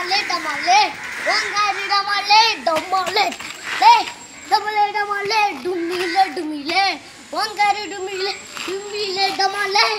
Damale Damale Wangari Damale Damale ले Damale Damale डुमीले डुमीले Wangari डुमीले डुमीले Damale.